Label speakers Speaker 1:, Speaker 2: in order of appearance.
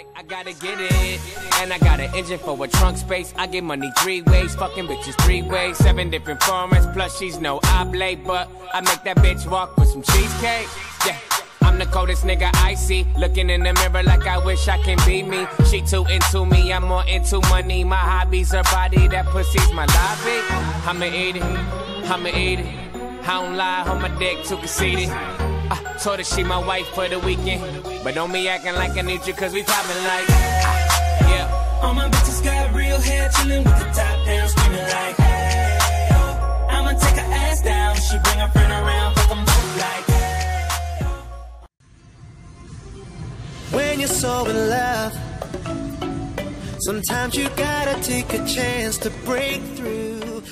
Speaker 1: Like I gotta get it, and I got an engine for a trunk space. I get money three ways, fucking bitches three ways, seven different formats. Plus she's no oblate, but I make that bitch walk with some cheesecake. Yeah. I'm the coldest nigga I see. Looking in the mirror like I wish I can be me. She too into me, I'm more into money. My hobbies her body, that pussy's my lobby. I'ma eat it, I'ma eat it. I don't lie, on my dick too conceited. I told her she my wife for the weekend. But don't be acting like I need you, cause we poppin' like. ah, Yeah.
Speaker 2: All my bitches got real hair, chillin' with the top down, screaming like, hey, oh. I'ma take her ass down. She bring her friend around, fuck them both like, hey.
Speaker 3: When you're so in love, sometimes you gotta take a chance to break through.